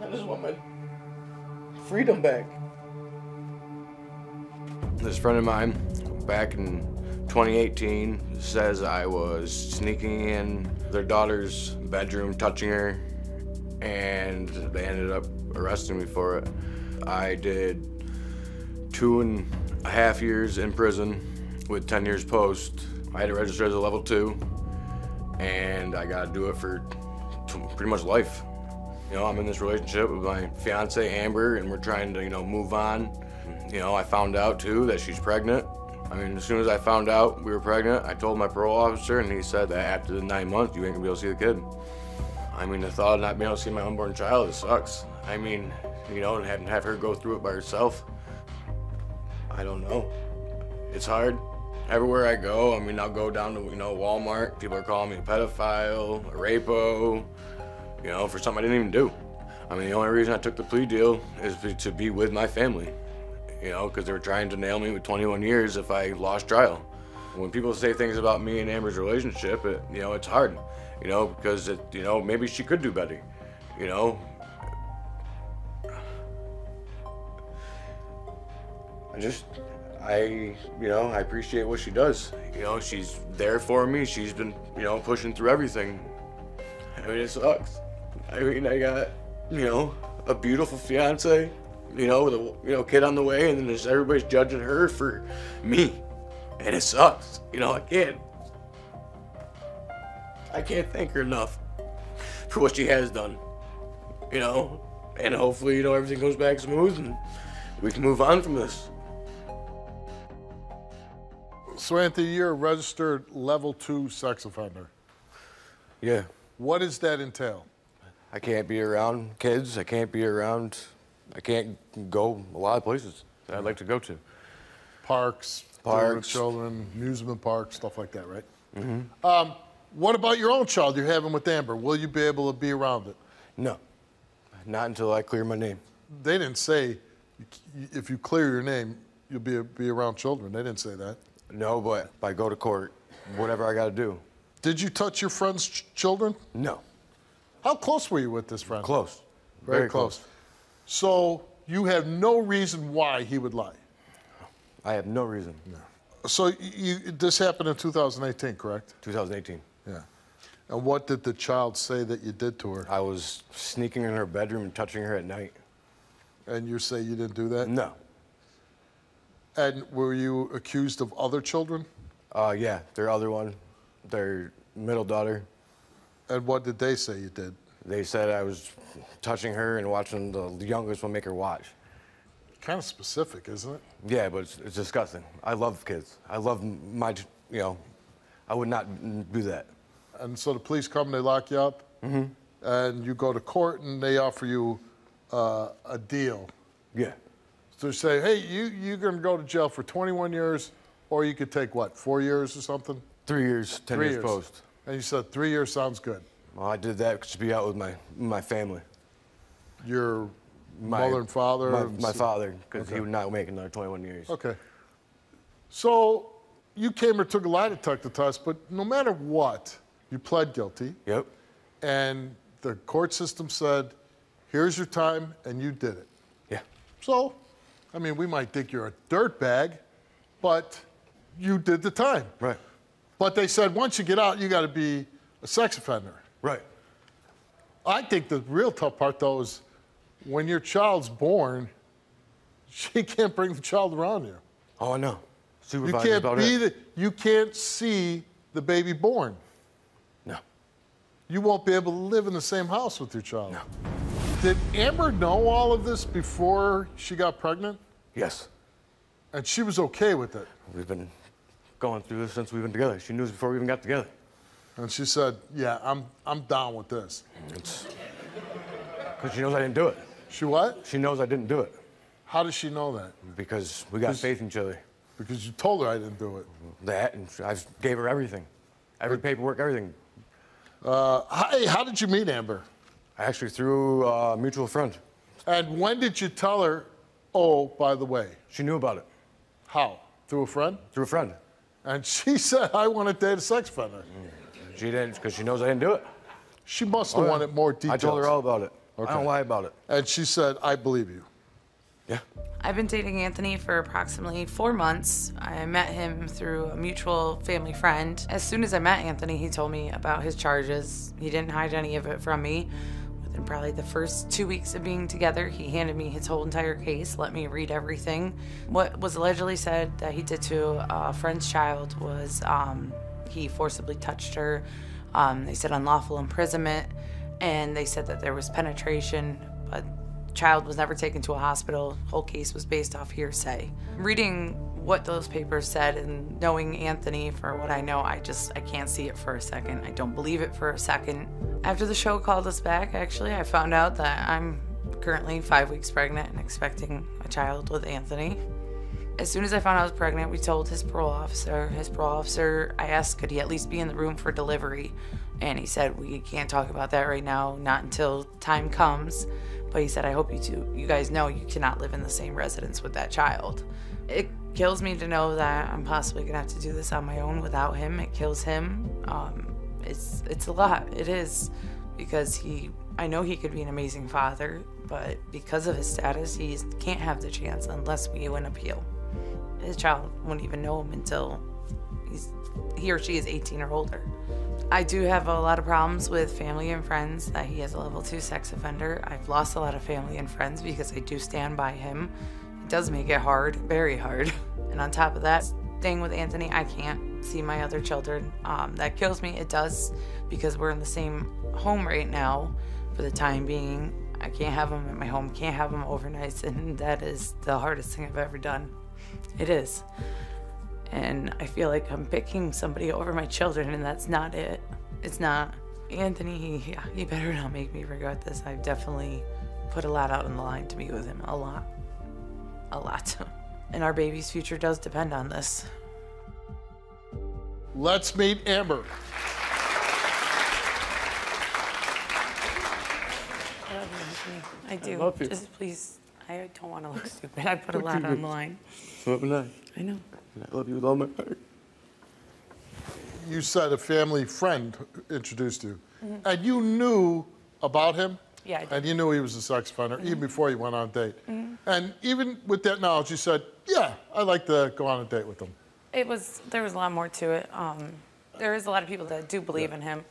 I just want my freedom back. This friend of mine, back in 2018, says I was sneaking in their daughter's bedroom, touching her, and they ended up arresting me for it. I did two and a half years in prison with 10 years post. I had to register as a level two, and I got to do it for pretty much life. You know, I'm in this relationship with my fiance Amber, and we're trying to, you know, move on. You know, I found out too that she's pregnant. I mean, as soon as I found out we were pregnant, I told my parole officer, and he said that after the nine months, you ain't gonna be able to see the kid. I mean, the thought of not being able to see my unborn child, it sucks. I mean, you know, and having have her go through it by herself. I don't know. It's hard. Everywhere I go, I mean, I'll go down to, you know, Walmart. People are calling me a pedophile, a rapo, you know, for something I didn't even do. I mean, the only reason I took the plea deal is to be with my family, you know, because they were trying to nail me with 21 years if I lost trial. When people say things about me and Amber's relationship, it, you know, it's hard, you know, because, it, you know, maybe she could do better, you know. I just, I, you know, I appreciate what she does. You know, she's there for me. She's been, you know, pushing through everything. I mean, it sucks. I mean, I got, you know, a beautiful fiance, you know, with a, you know, kid on the way, and then there's everybody's judging her for me. And it sucks. You know, I can't, I can't thank her enough for what she has done. You know, and hopefully, you know, everything goes back smooth and we can move on from this. So, Anthony, you're a registered level two sex offender. Yeah. What does that entail? I can't be around kids. I can't be around. I can't go a lot of places that I'd like to go to. Parks, Parks. with children, amusement parks, stuff like that, right? Mm-hmm. Um, what about your own child you're having with Amber? Will you be able to be around it? No, not until I clear my name. They didn't say if you clear your name, you'll be be around children. They didn't say that. No, but if I go to court, whatever I got to do. Did you touch your friend's ch- children? No, How close were you with this friend? close. Very, close. So you have no reason why he would lie. I have no reason. No. So you, this happened in 2018, correct? 2018. Yeah. And what did the child say that you did to her? I was sneaking in her bedroom and touching her at night. And you say you didn't do that? No. And were you accused of other children? Uh, yeah, their other one, their middle daughter. And what did they say you did? They said I was touching her and watching the youngest one make her watch. Kind of specific, isn't it? Yeah, but it's, it's disgusting. I love kids. I love my, you know, I would not do that. And so the police come, and they lock you up, and you go to court, and they offer you uh, a deal. Yeah. So they say, hey, you, you're going to go to jail for 21 years, or you could take what, four years or something? Three years, 10 Three years, years. post. And you said three years sounds good. Well, I did that to be out with my, my family. Your My, mother and father? My, and my father, because he would not make another 21 years. Okay. So you came and took a lie detector test, but no matter what, you pled guilty, Yep. and the court system said, here's your time, and you did it. Yeah. So, I mean, we might think you're a dirtbag, but you did the time. Right. But they said once you get out, you got to be a sex offender. Right. I think the real tough part, though, is when your child's born, she can't bring the child around you. Oh, I know. You can't be the, you can't see the baby born. No. You won't be able to live in the same house with your child. No. Did Amber know all of this before she got pregnant? Yes. And she was okay with it. We've been going through this since we've been together. She knew this before we even got together. And she said, "Yeah, I'm I'm down with this." It's because she knows I didn't do it. She what? She knows I didn't do it How does she know that? because we got faith in each other. Because you told her I didn't do it. That and I gave her everything, every paperwork, everything. Uh, hey, how did you meet Amber? I actually through a mutual friend. And when did you tell her? Oh, by the way, She knew about it how? Through a friend? through a friend. And she said, "I want to date a sex offender." She didn't because she knows I didn't do it. She must have Oh, wanted more details. I told her all about it. I don't lie about it. And she said, I believe you. Yeah. I've been dating Anthony for approximately four months. I met him through a mutual family friend. As soon as I met Anthony, he told me about his charges. He didn't hide any of it from me. Within probably the first two weeks of being together, he handed me his whole entire case, let me read everything. What was allegedly said that he did to a friend's child was um, he forcibly touched her. Um, they said unlawful imprisonment, and they said that there was penetration, but child was never taken to a hospital. Whole case was based off hearsay. Reading what those papers said and knowing Anthony for what I know, I just I can't see it for a second. I don't believe it for a second. After the show called us back, actually, I found out that I'm currently 5 weeks pregnant and expecting a child with Anthony. As soon as I found I was pregnant, we told his parole officer. His parole officer, I asked, could he at least be in the room for delivery? And he said, we can't talk about that right now, not until time comes. But he said, I hope you two, you guys know you cannot live in the same residence with that child. It kills me to know that I'm possibly gonna have to do this on my own without him. It kills him. Um, it's it's a lot. It is because he. I know he could be an amazing father, but because of his status, he can't have the chance unless we win appeal. His child won't even know him until he's he or she is 18 or older. I do have a lot of problems with family and friends that he is a level two sex offender. I've lost a lot of family and friends because I do stand by him. Does make it hard, very hard. And on top of that, staying with Anthony, I can't see my other children. Um, that kills me. It does because we're in the same home right now for the time being. I can't have them at my home, can't have them overnight, and that is the hardest thing I've ever done. It is and I feel like I'm picking somebody over my children, and that's not it. It's not. Anthony, he better not make me regret this. I've definitely put a lot out on the line to be with him. A lot. A lot. and our baby's future does depend on this. Let's meet Amber. I love you, I do. love you. Just please, I don't want to look stupid. I put a lot on the line. So am I. I know. And I love you with all my heart. You said a family friend introduced you, and you knew about him. Mm-hmm. Yeah, I did. Mm-hmm. And you knew he was a sex offender even before you went on a date. And even with that knowledge, you said, "Yeah, I'd like to go on a date with him." It was there was a lot more to it. Um, there is a lot of people that do believe in him.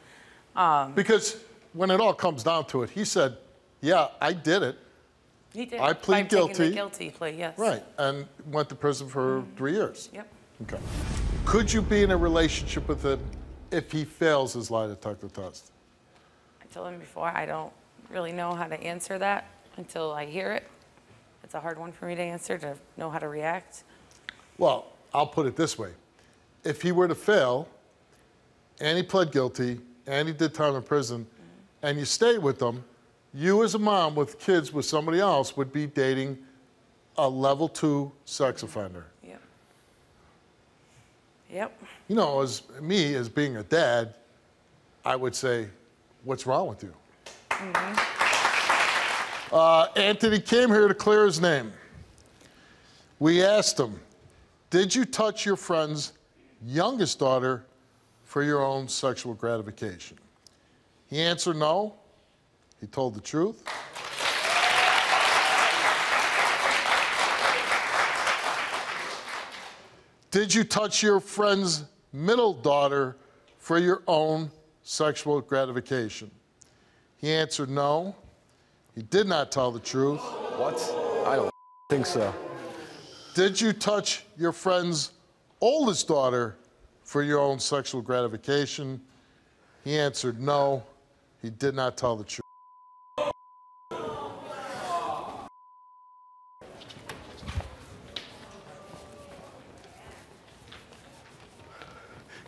Because when it all comes down to it, he said, "Yeah, I did it." He did. I plead By guilty. Guilty plea, yes. Right, and went to prison for three years. Yep. Okay. Could you be in a relationship with him if he fails his lie detector test? I told him before, I don't really know how to answer that until I hear it. It's a hard one for me to answer, to know how to react. Well, I'll put it this way. If he were to fail, and he pled guilty, and he did time in prison, and you stayed with them, you as a mom with kids with somebody else would be dating a level two sex offender. Yep. Yep. You know, as me, as being a dad, I would say, what's wrong with you? Mm-hmm. Uh, Anthony came here to clear his name. We asked him, Did you touch your friend's youngest daughter for your own sexual gratification? He answered no. He told the truth. Did you touch your friend's middle daughter for your own sexual gratification? He answered no. He did not tell the truth. What? I don't think so. Did you touch your friend's oldest daughter for your own sexual gratification? He answered no. He did not tell the truth.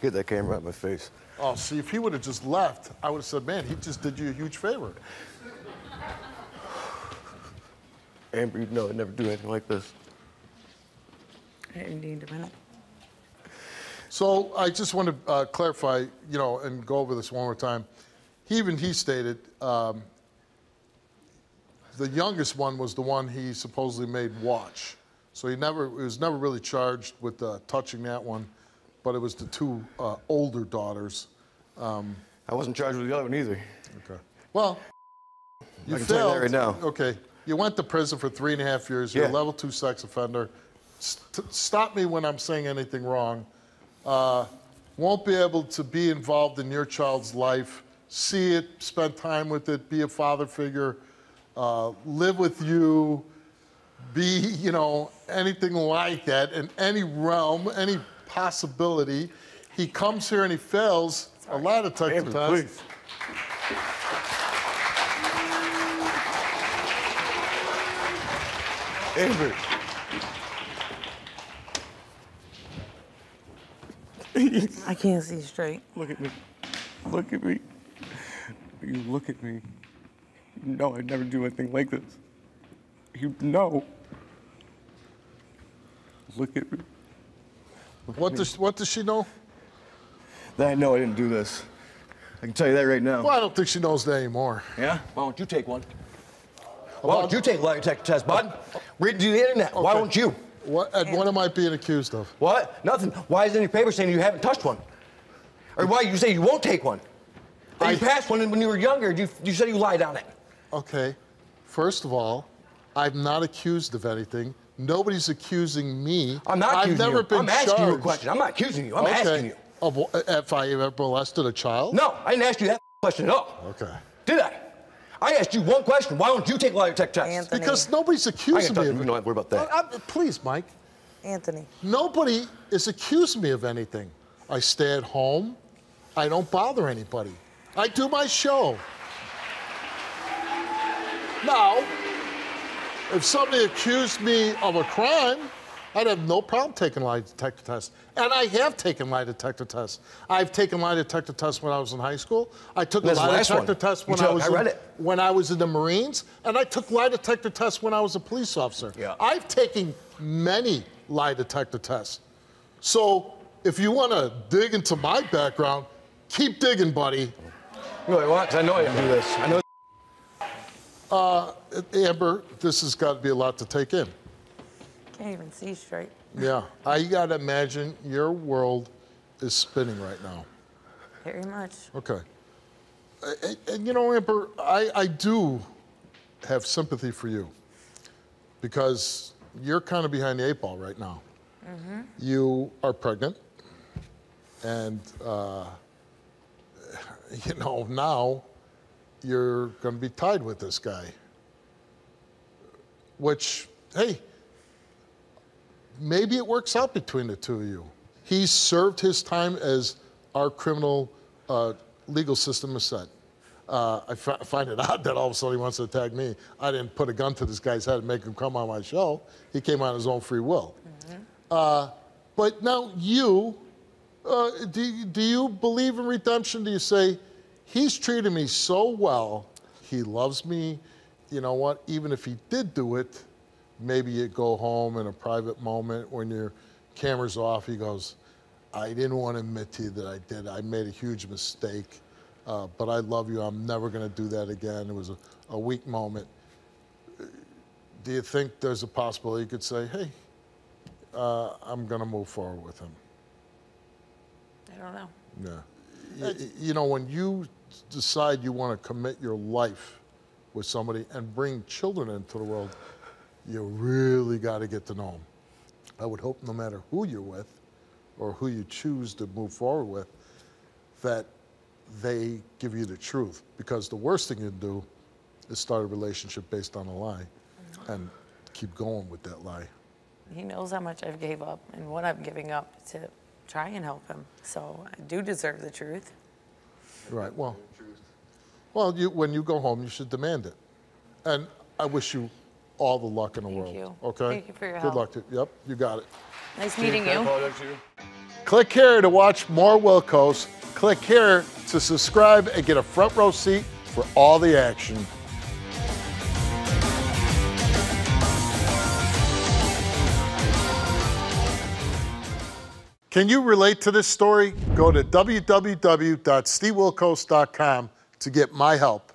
Get that camera out of my face. Oh, see, if he would have just left, I would have said, man, he just did you a huge favor. Amber, you know I'd never do anything like this. I need a minute. So I just want to uh, clarify, you know, and go over this one more time. He, even he stated um, the youngest one was the one he supposedly made watch. So he never, he was never really charged with uh, touching that one, but it was the two uh, older daughters. I wasn't charged with the other one either. Okay. Well, You I can tell you that failed. right now. Okay. You went to prison for three and a half years. You're Yeah. a level two sex offender. St- stop me when I'm saying anything wrong. Uh, won't be able to be involved in your child's life, see it, spend time with it, be a father figure, uh, live with you, be, you know, anything like that in any realm, any possibility. He comes here and he fails a lot of Amber, Amber. I can't see straight. Look at me. Look at me. You look at me. You know I'd never do anything like this. You know. Look at me. What does, what does she know? That I know I didn't do this. I can tell you that right now. Well, I don't think she knows that anymore. Yeah? Why don't you take one? Why don't you take a lie detector test, bud? Read through the internet. Why Okay. don't you? What, and what am I being accused of? What? Nothing. Why is your paper saying you haven't touched one? Or why you say you won't take one? That I- you passed one when you were younger. You, you said you lied on it. Okay, first of all, I'm not accused of anything. Nobody's accusing me. I'm not I've accusing never you. been I'm asking you a question. I'm not accusing you. I'm okay. asking you. Of, if I ever molested a child? No, I didn't ask you that question at all. Okay. Did I? I asked you one question. Why don't you take a lie detector test? Anthony. Because nobody's accusing me you, of we it. don't have to worry about that. Uh, uh, please, Mike. Anthony. Nobody is accusing me of anything. I stay at home. I don't bother anybody. I do my show. Now, if somebody accused me of a crime, I'd have no problem taking lie detector tests. And I have taken lie detector tests. I've taken lie detector tests when I was in high school. I took That's a lie detector one. test when I was I in, it. when I was in the Marines, and I took lie detector tests when I was a police officer. Yeah. I've taken many lie detector tests. So if you want to dig into my background, keep digging, buddy. Know what? I know I do this. I know. Uh, Amber, this has got to be a lot to take in. Can't even see straight. Yeah, I got to imagine your world is spinning right now. Very much. Okay. And, and you know, Amber, I, I do have sympathy for you because you're kind of behind the eight ball right now. Mm -hmm. You are pregnant, and uh, you know now you're going to be tied with this guy. Which, hey, maybe it works out between the two of you. He served his time as our criminal uh, legal system has said. Uh, I find it odd that all of a sudden he wants to attack me. I didn't put a gun to this guy's head and make him come on my show. He came on his own free will. Uh, but now you, uh, do, you- do you believe in redemption? Do you say, he's treated me so well, he loves me, you know what, even if he did do it, maybe you go home in a private moment when your camera's off, he goes, I didn't want to admit to you that I did. I made a huge mistake, uh, but I love you. I'm never going to do that again. It was a, a weak moment. Do you think there's a possibility you could say, hey, uh, I'm going to move forward with him? I don't know. Yeah. Y- You know, when you decide you want to commit your life with somebody and bring children into the world, you really got to get to know them. I would hope no matter who you're with or who you choose to move forward with, that they give you the truth. Because the worst thing you do is start a relationship based on a lie and keep going with that lie. He knows how much I've gave up and what I'm giving up to try and help him. So I do deserve the truth. Right. Well, well, you, when you go home, you should demand it. And I wish you all the luck in the Thank world. you. Okay. Thank you for your Good help. luck to you. Yep, you got it. Nice meeting you. to you? Click here to watch more Wilkos. Click here to subscribe and get a front row seat for all the action. Can you relate to this story? Go to www.stevewilkos.com to get my help.